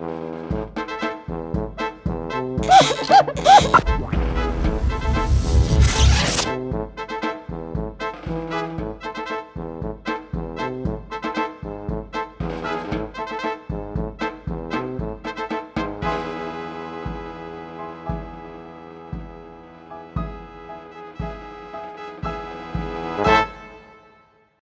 Ha ha ha!